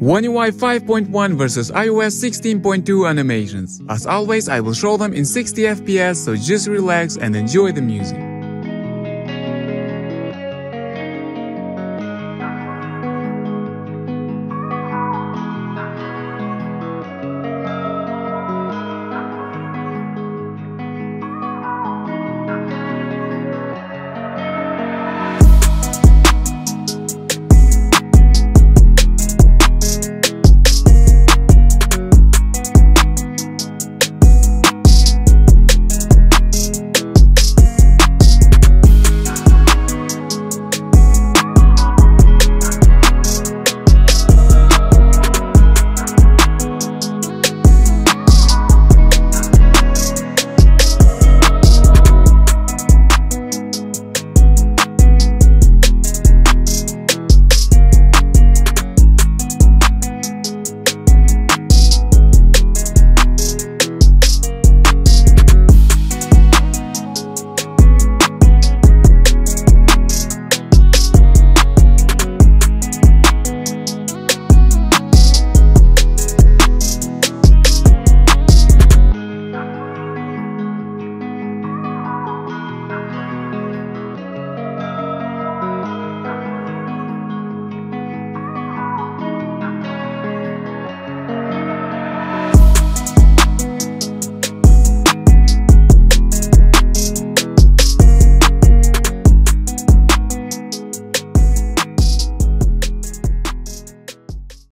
One UI 5.1 versus iOS 16.2 animations. As always, I will show them in 60 FPS, so just relax and enjoy the music.